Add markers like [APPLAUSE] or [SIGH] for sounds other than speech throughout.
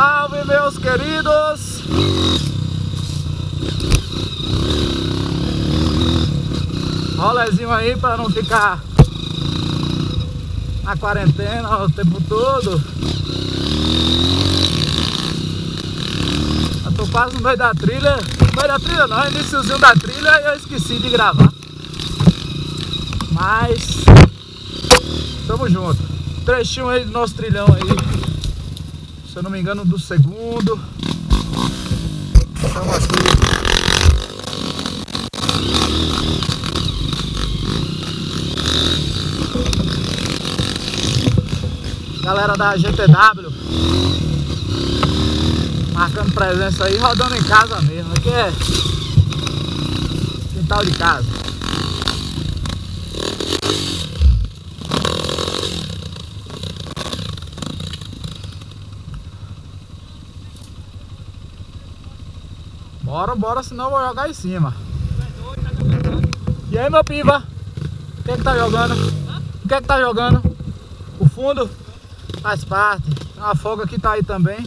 salve, meus queridos! Rolezinho aí para não ficar na quarentena o tempo todo. Eu tô quase no meio da trilha. No meio da trilha não, iníciozinho da trilha e eu esqueci de gravar. Mas tamo junto. Trechinho aí do nosso trilhão aí. Se eu não me engano do segundo. Estamos aqui. Galera da GTW Marcando presença aí, rodando em casa mesmo Aqui é quintal de casa Bora, bora, senão eu vou jogar em cima E aí meu piva? O que é que tá jogando? O que é que tá jogando? O fundo? Faz parte. A folga que tá aí também.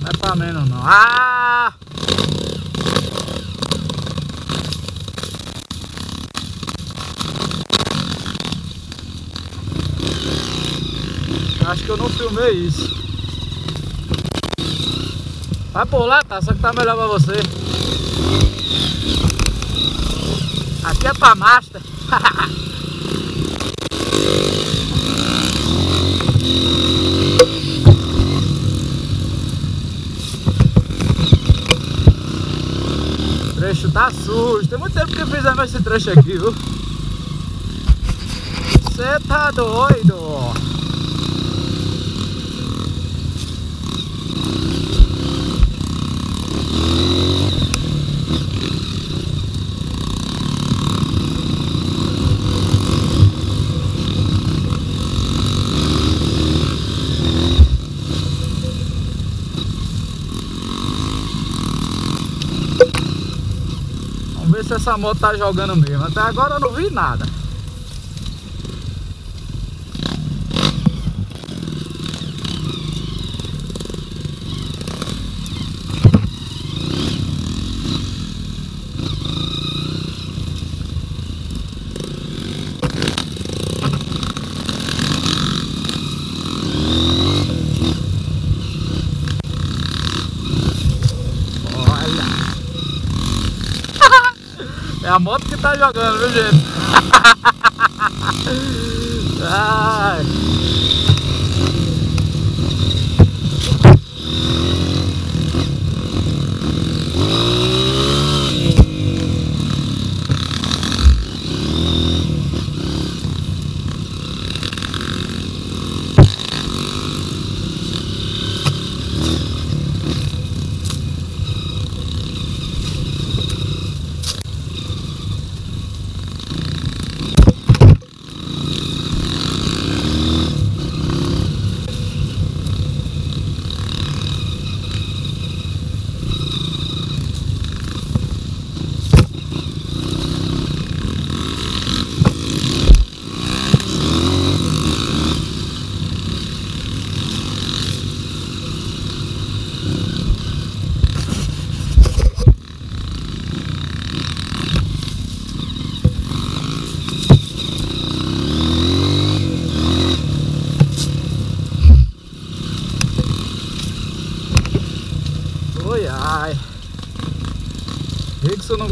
Não é pra menos não. Ah! Acho que eu não filmei isso. Vai por lá, tá? Só que tá melhor pra você. Aqui é pra master. [LAUGHS] trecho tá sujo. Tem muito tempo que fizemos esse trecho aqui, viu? Você tá doido? ver se essa moto tá jogando mesmo. Até agora eu não vi nada. Tá jogando, viu.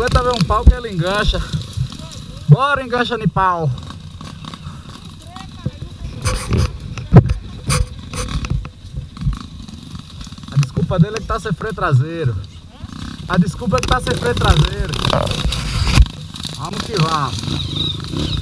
Aguenta ver um pau que ele engancha. Bora engancha de pau. A desculpa dele é que tá sem freio traseiro. A desculpa é que tá sem freio traseiro. Vamos que vamos.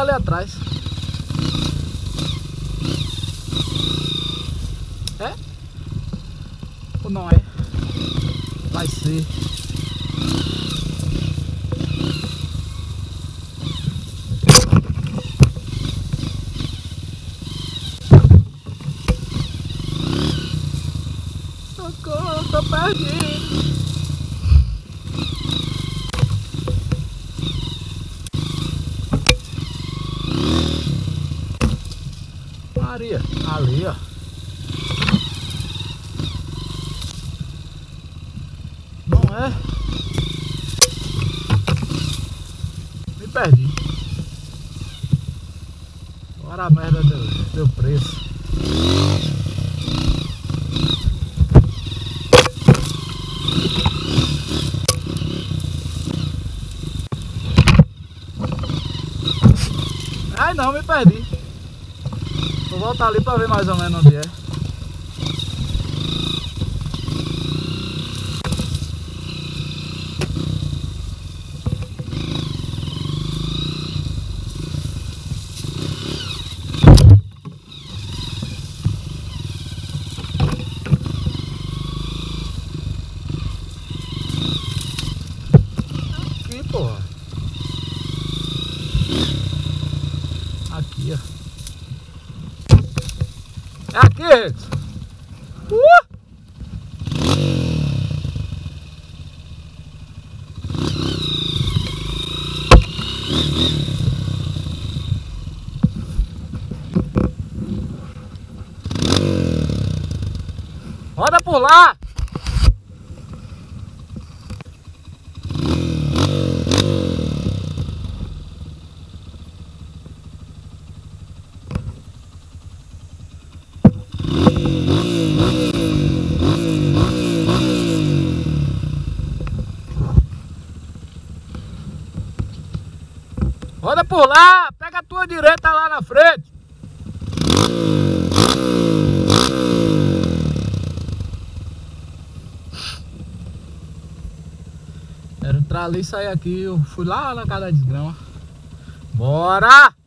É ali atrás. É? Ou não é? Vai ser. Socorro, tô perdido. Maria, ali ó. Não é? Me perdi. Agora a merda deu preço. Ai não, me perdi. Vou voltar ali pra ver mais ou menos onde é. Aqui, porra. Aqui, ó. É aqui. Uh! Roda por lá! Lá, pega a tua direita lá na frente. Era entrar ali e sair aqui. Eu fui lá na casa da desgrama. Bora!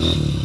Mm-hmm.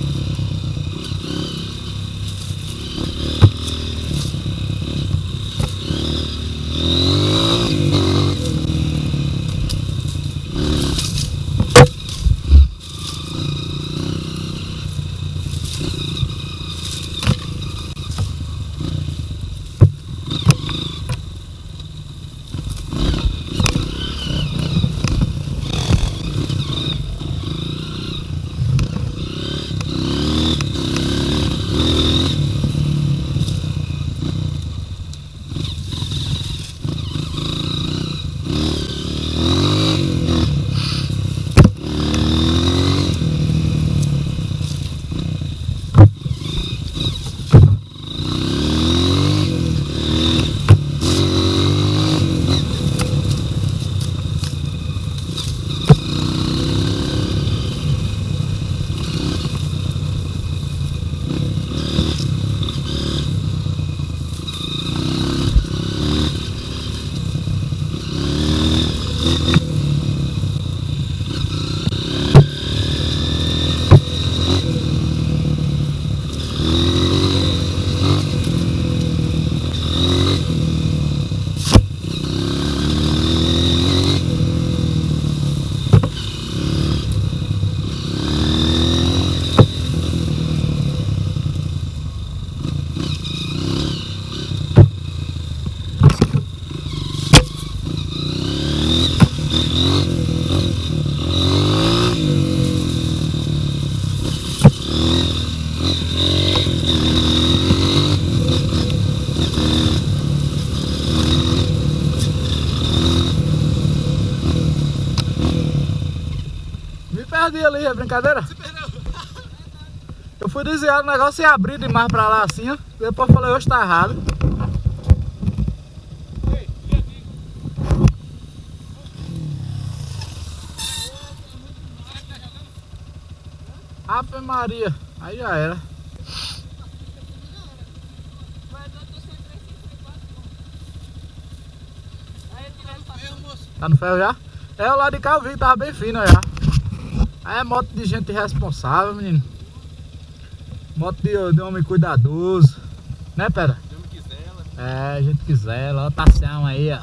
brincadeira? Eu fui desviar o negócio e abri demais pra lá assim, ó. Depois falei, hoje tá errado. Ave Maria, aí já era. Tá no ferro já? É, o lado de cá eu vi, tava bem fino já. Aí é moto de gente responsável, menino. Moto de, de homem cuidadoso. Né, Pera? É, a gente quiser, lá o tação aí, ó.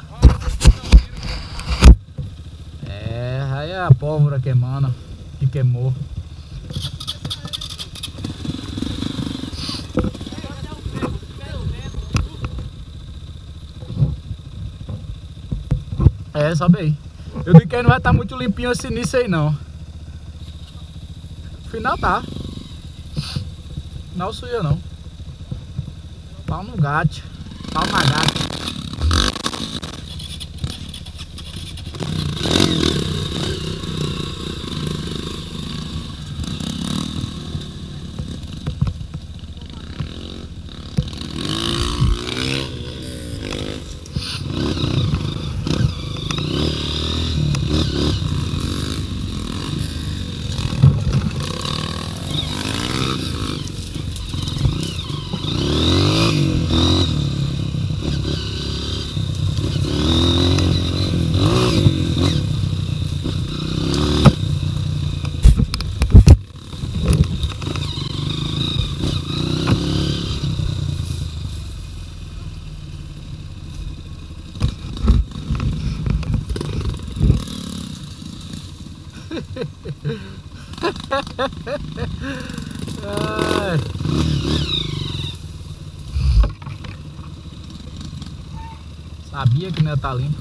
É, aí é a pólvora queimando. Que queimou. É, sobe aí. Eu digo que aí não vai estar tá muito limpinho esse início aí não. Final tá. Não suja não. Pau no gato. Pau na gata. Sabia que não ia estar tá limpo.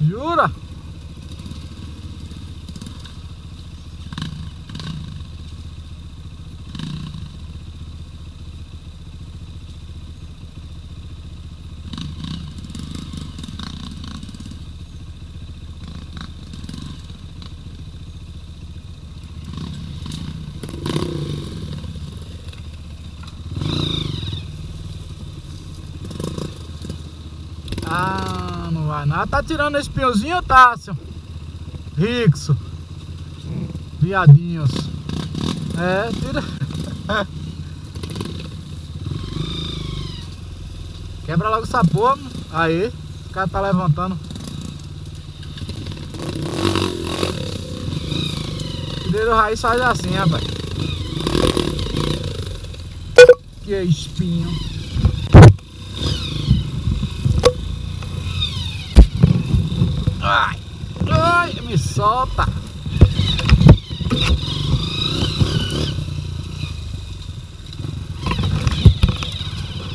Jura? Nada. Tá tirando esse piozinho, Tássio? Rixo. Viadinhos. É, tira. [LAUGHS] Quebra logo essa porra. Aí. O cara tá levantando. O raiz faz assim, rapaz. Que espinho. Ai, me solta.